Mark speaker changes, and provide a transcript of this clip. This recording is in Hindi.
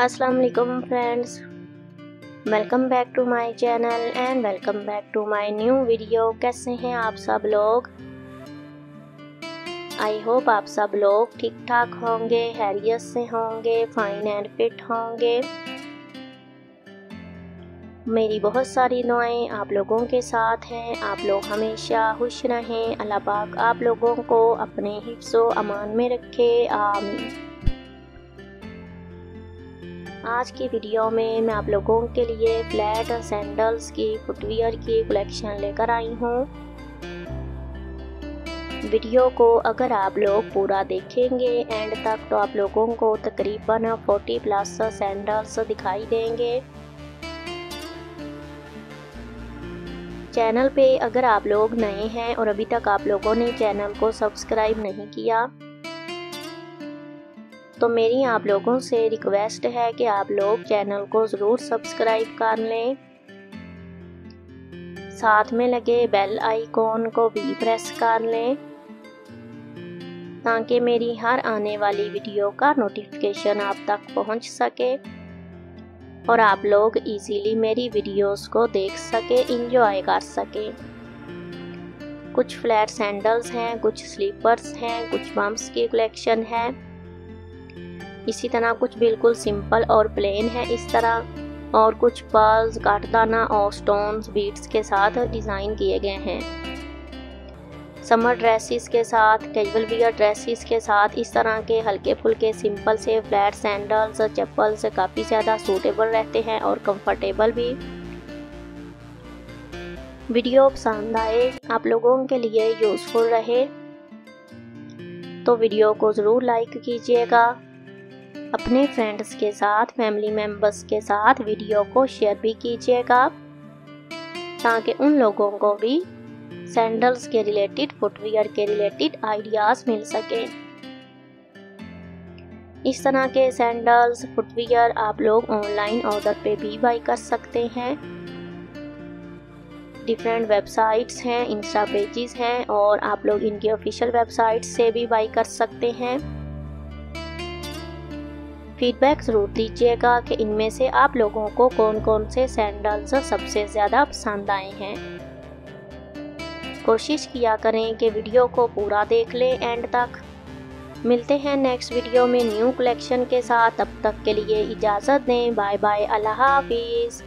Speaker 1: अस्सलाम वालेकुम friends welcome back to my channel and welcome back to my new video कैसे हैं आप सब लोग? आई होप आप सब लोग ठीक ठाक होंगे, हैरियत से होंगे फाइन एंड फिट होंगे। मेरी बहुत सारी दुआएँ आप लोगों के साथ हैं। आप लोग हमेशा खुश रहें। अल्लाह पाक आप लोगों को अपने हिफ्स अमान में रखे। आमीन। आज की वीडियो में मैं आप लोगों के लिए फ्लैट सैंडल्स की फुटवियर की कलेक्शन लेकर आई हूँ। वीडियो को अगर आप लोग पूरा देखेंगे एंड तक तो आप लोगों को तकरीबन 40 प्लस सैंडल्स दिखाई देंगे। चैनल पे अगर आप लोग नए हैं और अभी तक आप लोगों ने चैनल को सब्सक्राइब नहीं किया तो मेरी आप लोगों से रिक्वेस्ट है कि आप लोग चैनल को ज़रूर सब्सक्राइब कर लें। साथ में लगे बेल आइकॉन को भी प्रेस कर लें, ताकि मेरी हर आने वाली वीडियो का नोटिफिकेशन आप तक पहुँच सके और आप लोग इजीली मेरी वीडियोस को देख सके इंजॉय कर सके। कुछ फ्लैट सैंडल्स हैं, कुछ स्लीपर्स हैं, कुछ बम्प्स की कलेक्शन है। इसी तरह कुछ बिल्कुल सिंपल और प्लेन है इस तरह। और कुछ पर्ल्स, काटदाना और स्टोन्स बीट्स के साथ डिज़ाइन किए गए हैं। समर ड्रेसेस के साथ, कैजुअल वियर ड्रेसेस के साथ इस तरह के हल्के फुल्के सिंपल से फ्लैट सैंडल्स, चप्पल्स काफ़ी ज़्यादा सूटेबल रहते हैं और कंफर्टेबल भी। वीडियो पसंद आए, आप लोगों के लिए यूज़फुल रहे तो वीडियो को ज़रूर लाइक कीजिएगा। अपने फ्रेंड्स के साथ फैमिली मेंबर्स के साथ वीडियो को शेयर भी कीजिएगा, ताकि उन लोगों को भी सैंडल्स के रिलेटेड फुटवेयर के रिलेटेड आइडियाज़ मिल सके। इस तरह के सैंडल्स फुटवियर आप लोग ऑनलाइन ऑर्डर पे भी बाई कर सकते हैं। डिफरेंट वेबसाइट्स हैं इंस्टा पेजेस हैं, और आप लोग इनकी ऑफिशियल वेबसाइट से भी बाई कर सकते हैं। फीडबैक ज़रूर दीजिएगा कि इनमें से आप लोगों को कौन कौन से सैंडल्स सबसे ज़्यादा पसंद आए हैं। कोशिश किया करें कि वीडियो को पूरा देख लें एंड तक। मिलते हैं नेक्स्ट वीडियो में न्यू कलेक्शन के साथ। अब तक के लिए इजाज़त दें। बाय बाय अल्लाह हाफिज़।